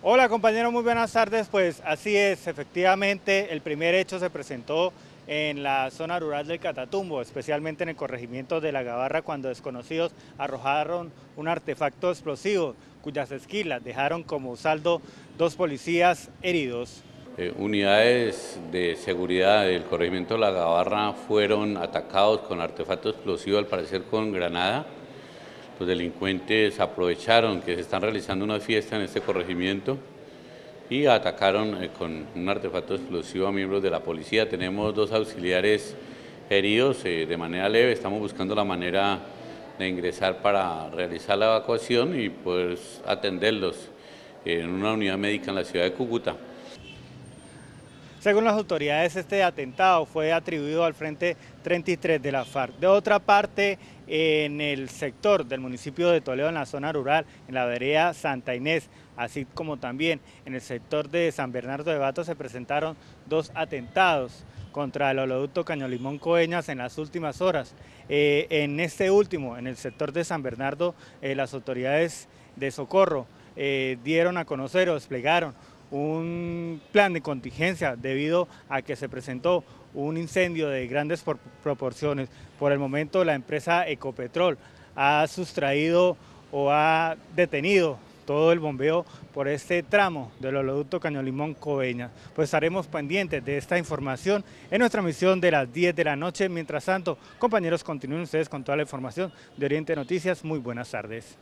Hola compañeros, muy buenas tardes. Pues así es, efectivamente el primer hecho se presentó en la zona rural del Catatumbo, especialmente en el corregimiento de La Gabarra, cuando desconocidos arrojaron un artefacto explosivo cuyas esquilas dejaron como saldo dos policías heridos. Eh, unidades de seguridad del corregimiento de La Gabarra fueron atacados con artefacto explosivo, al parecer con granada los delincuentes aprovecharon que se están realizando una fiesta en este corregimiento y atacaron eh, con un artefacto explosivo a miembros de la policía. Tenemos dos auxiliares heridos eh, de manera leve, estamos buscando la manera de ingresar para realizar la evacuación y pues atenderlos en una unidad médica en la ciudad de Cúcuta. Según las autoridades, este atentado fue atribuido al Frente 33 de la FARC. De otra parte, en el sector del municipio de Toledo, en la zona rural, en la vereda Santa Inés, así como también en el sector de San Bernardo de Bato, se presentaron dos atentados contra el oleoducto Cañolimón Coeñas en las últimas horas. Eh, en este último, en el sector de San Bernardo, eh, las autoridades de socorro eh, dieron a conocer o desplegaron un plan de contingencia debido a que se presentó un incendio de grandes proporciones. Por el momento la empresa Ecopetrol ha sustraído o ha detenido todo el bombeo por este tramo del oleoducto Caño Limón Coveña. Pues estaremos pendientes de esta información en nuestra misión de las 10 de la noche. Mientras tanto, compañeros, continúen ustedes con toda la información de Oriente Noticias. Muy buenas tardes.